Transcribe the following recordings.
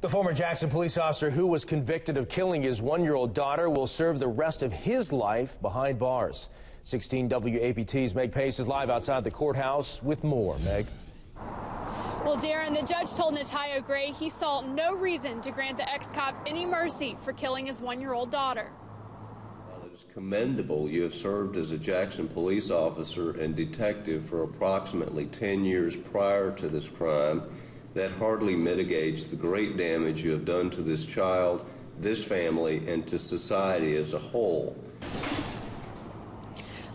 The former Jackson police officer who was convicted of killing his one year old daughter will serve the rest of his life behind bars. 16 WAPT's Meg Pace is live outside the courthouse with more. Meg. Well, Darren, the judge told Natayo Gray he saw no reason to grant the ex cop any mercy for killing his one year old daughter. While it is commendable you have served as a Jackson police officer and detective for approximately 10 years prior to this crime, that hardly mitigates the great damage you have done to this child, this family, and to society as a whole.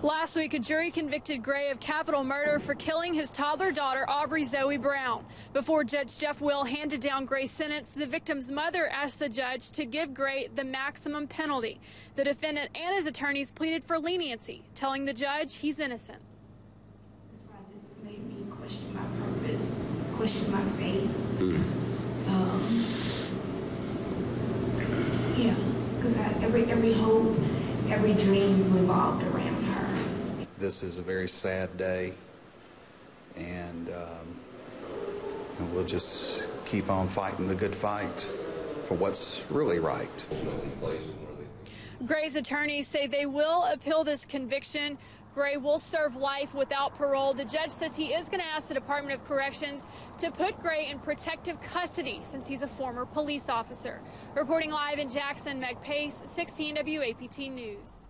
Last week, a jury convicted Gray of capital murder for killing his toddler daughter, Aubrey Zoe Brown. Before Judge Jeff Weill handed down Gray's sentence, the victim's mother asked the judge to give Gray the maximum penalty. The defendant and his attorneys pleaded for leniency, telling the judge he's innocent. This process made me question my purpose, question my faith. Um, yeah, because every every hope, every dream revolved around her. This is a very sad day, and, um, and we'll just keep on fighting the good fight for what's really right. Gray's attorneys say they will appeal this conviction. Gray will serve life without parole. The judge says he is going to ask the Department of Corrections to put Gray in protective custody since he's a former police officer. Reporting live in Jackson, Meg Pace, 16 WAPT News.